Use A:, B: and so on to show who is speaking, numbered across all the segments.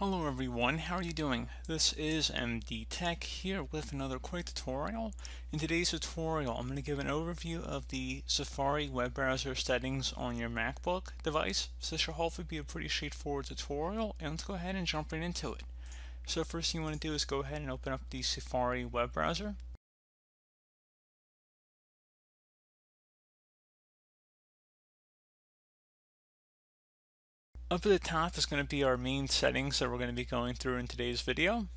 A: Hello everyone, how are you doing? This is MD Tech here with another quick tutorial. In today's tutorial, I'm going to give an overview of the Safari web browser settings on your MacBook device. So this should hopefully be a pretty straightforward tutorial, and let's go ahead and jump right into it. So first thing you want to do is go ahead and open up the Safari web browser. Up at the top is going to be our main settings that we're going to be going through in today's video.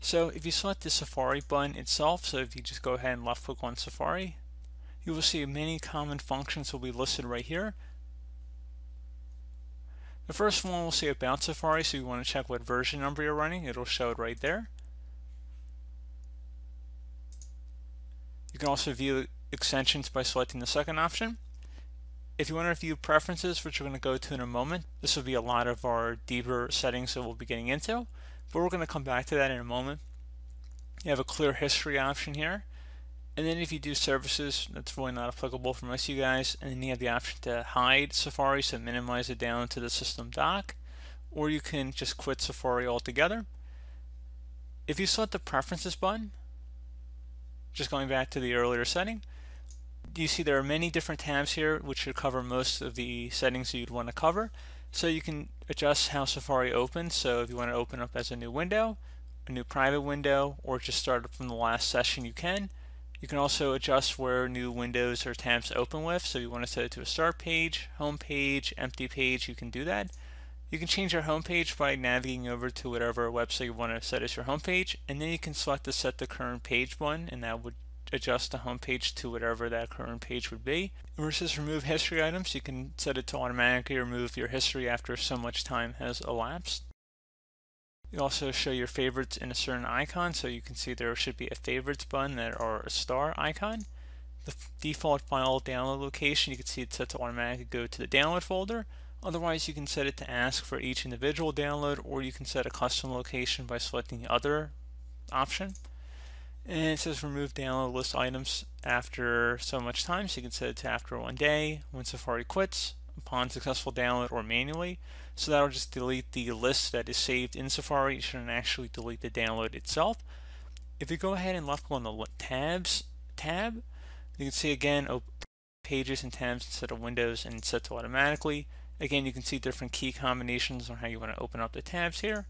A: So if you select the Safari button itself, so if you just go ahead and left click on Safari, you will see many common functions will be listed right here. The first one will say about Safari, so you want to check what version number you're running. It'll show it right there. You can also view extensions by selecting the second option. If you want to view preferences, which we're going to go to in a moment, this will be a lot of our deeper settings that we'll be getting into, but we're going to come back to that in a moment. You have a clear history option here. And then if you do services, that's really not applicable for most of you guys. And then you have the option to hide Safari, so minimize it down to the system dock. Or you can just quit Safari altogether. If you select the preferences button, just going back to the earlier setting, you see there are many different tabs here which should cover most of the settings you'd want to cover. So you can adjust how Safari opens. So if you want to open up as a new window, a new private window, or just start from the last session, you can. You can also adjust where new windows or tabs open with. So if you want to set it to a start page, home page, empty page, you can do that. You can change your home page by navigating over to whatever website you want to set as your home page, and then you can select the set the current page one, and that would adjust the home page to whatever that current page would be. Versus remove history items, you can set it to automatically remove your history after so much time has elapsed. You also show your favorites in a certain icon, so you can see there should be a favorites button that or a star icon. The default file download location, you can see it's set to automatically go to the download folder. Otherwise, you can set it to ask for each individual download, or you can set a custom location by selecting the other option. And it says remove download list items after so much time. So you can set it to after one day, when Safari quits, upon successful download, or manually. So that'll just delete the list that is saved in Safari. It shouldn't actually delete the download itself. If you go ahead and left click on the tabs tab, you can see again pages and tabs instead of windows and set to automatically. Again, you can see different key combinations on how you want to open up the tabs here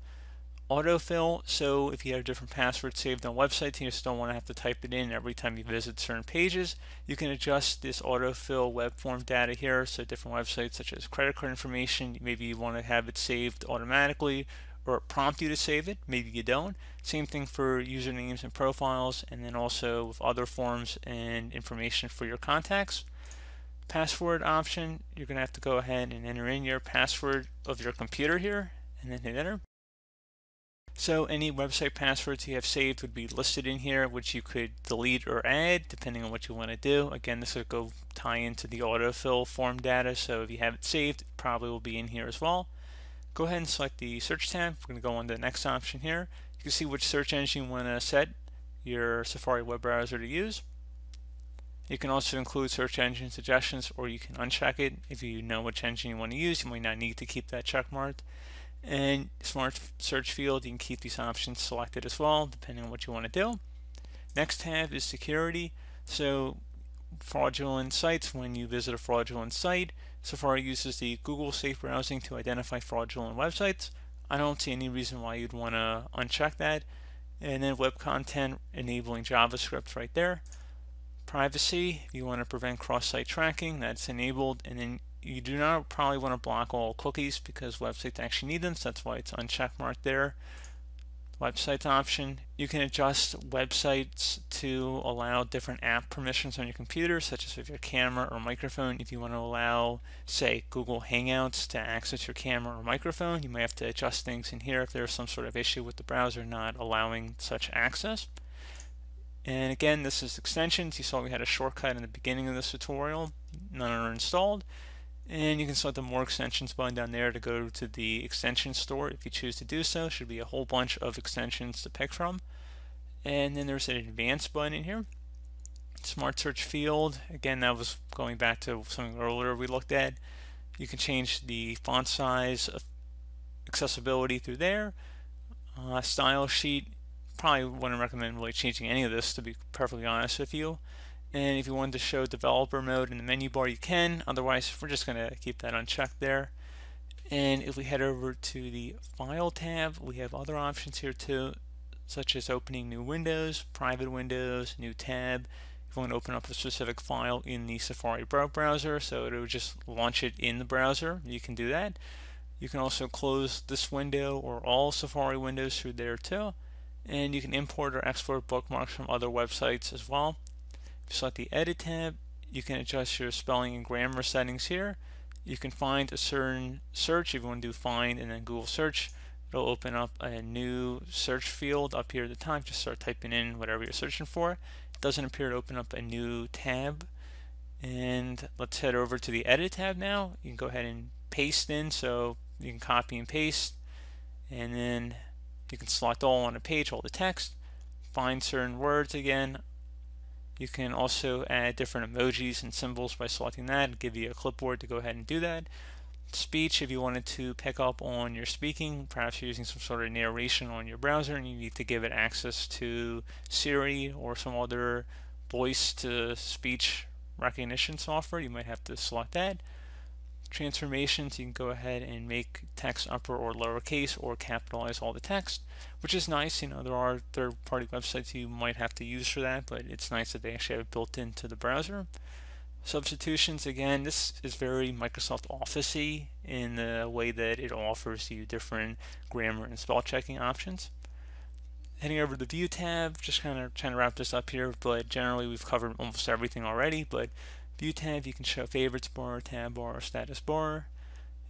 A: autofill. So if you have different passwords saved on websites and you just don't want to have to type it in every time you visit certain pages, you can adjust this autofill web form data here. So different websites such as credit card information, maybe you want to have it saved automatically or prompt you to save it, maybe you don't. Same thing for usernames and profiles and then also with other forms and information for your contacts. Password option, you're going to have to go ahead and enter in your password of your computer here and then hit enter. So any website passwords you have saved would be listed in here, which you could delete or add depending on what you want to do. Again, this will go tie into the autofill form data, so if you have it saved, it probably will be in here as well. Go ahead and select the search tab. We're going to go on to the next option here. You can see which search engine you want to set your Safari web browser to use. You can also include search engine suggestions or you can uncheck it. If you know which engine you want to use, you might not need to keep that check marked. And smart search field, you can keep these options selected as well, depending on what you want to do. Next tab is security. So fraudulent sites, when you visit a fraudulent site, Safari uses the Google Safe Browsing to identify fraudulent websites. I don't see any reason why you'd want to uncheck that. And then web content enabling JavaScript right there. Privacy, if you want to prevent cross-site tracking, that's enabled. And then you do not probably want to block all cookies because websites actually need them, so that's why it's uncheckmarked there. Websites option, you can adjust websites to allow different app permissions on your computer, such as with your camera or microphone. If you want to allow, say, Google Hangouts to access your camera or microphone, you may have to adjust things in here if there's some sort of issue with the browser not allowing such access. And again, this is extensions. You saw we had a shortcut in the beginning of this tutorial. None are installed. And you can select the more extensions button down there to go to the extension store if you choose to do so. Should be a whole bunch of extensions to pick from. And then there's an advanced button in here. Smart search field. Again, that was going back to something earlier we looked at. You can change the font size, accessibility through there. Uh, style sheet, probably wouldn't recommend really changing any of this to be perfectly honest with you. And if you wanted to show developer mode in the menu bar, you can. Otherwise, we're just going to keep that unchecked there. And if we head over to the File tab, we have other options here too, such as opening new windows, private windows, new tab. If you want to open up a specific file in the Safari browser, so it would just launch it in the browser, you can do that. You can also close this window or all Safari windows through there too. And you can import or export bookmarks from other websites as well. Select the Edit tab, you can adjust your spelling and grammar settings here. You can find a certain search if you want to do find and then Google search. It'll open up a new search field up here at the top. Just start typing in whatever you're searching for. It doesn't appear to open up a new tab. And let's head over to the Edit tab now. You can go ahead and paste in. So you can copy and paste. And then you can select all on a page, all the text. Find certain words again. You can also add different emojis and symbols by selecting that and give you a clipboard to go ahead and do that. Speech, if you wanted to pick up on your speaking, perhaps you're using some sort of narration on your browser and you need to give it access to Siri or some other voice to speech recognition software, you might have to select that transformations, you can go ahead and make text upper or lowercase or capitalize all the text, which is nice. You know, there are third-party websites you might have to use for that, but it's nice that they actually have it built into the browser. Substitutions, again, this is very Microsoft Officey in the way that it offers you different grammar and spell checking options. Heading over to the View tab, just kind of trying to wrap this up here, but generally we've covered almost everything already, but View tab, you can show favorites bar, tab bar, or status bar.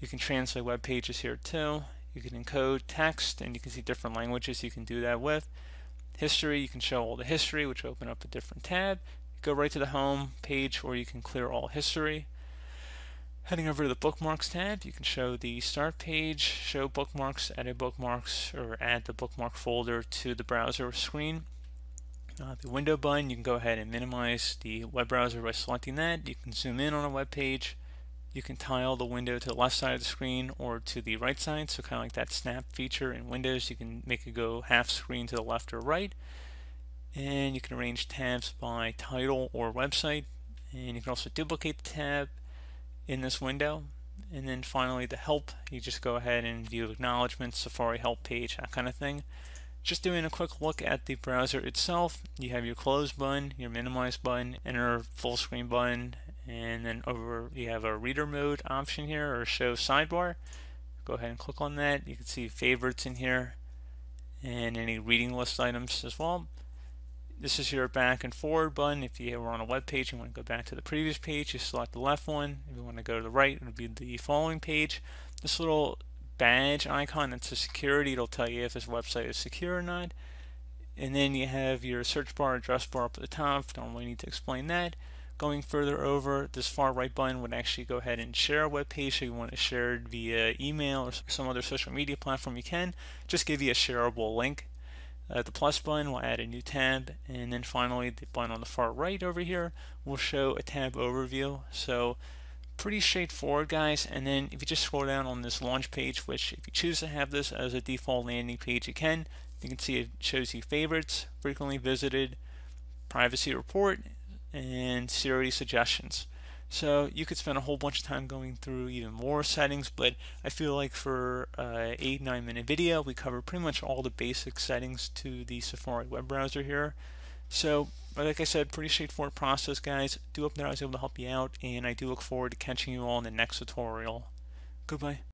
A: You can translate web pages here too. You can encode text and you can see different languages you can do that with. History, you can show all the history, which open up a different tab. Go right to the home page where you can clear all history. Heading over to the bookmarks tab, you can show the start page, show bookmarks, edit bookmarks, or add the bookmark folder to the browser screen. Uh, the window button, you can go ahead and minimize the web browser by selecting that. You can zoom in on a web page. You can tile the window to the left side of the screen or to the right side, so kind of like that snap feature in Windows. You can make it go half screen to the left or right. And you can arrange tabs by title or website. And you can also duplicate the tab in this window. And then finally the help, you just go ahead and view acknowledgments, Safari help page, that kind of thing. Just doing a quick look at the browser itself, you have your close button, your minimize button, enter full screen button, and then over you have a reader mode option here or show sidebar. Go ahead and click on that. You can see favorites in here and any reading list items as well. This is your back and forward button. If you were on a web page and want to go back to the previous page, you select the left one. If you want to go to the right, it would be the following page. This little badge icon that's a security. It'll tell you if this website is secure or not. And then you have your search bar address bar up at the top. Don't really need to explain that. Going further over, this far right button would actually go ahead and share a web page. So you want to share it via email or some other social media platform, you can. Just give you a shareable link. Uh, the plus button will add a new tab, and then finally the button on the far right over here will show a tab overview. So pretty straightforward guys. And then if you just scroll down on this launch page which if you choose to have this as a default landing page you can you can see it shows you favorites frequently visited privacy report and Siri suggestions. So you could spend a whole bunch of time going through even more settings but I feel like for a 8 9 minute video we cover pretty much all the basic settings to the Safari web browser here so like I said, pretty straightforward process, guys. Do hope that I was able to help you out, and I do look forward to catching you all in the next tutorial. Goodbye.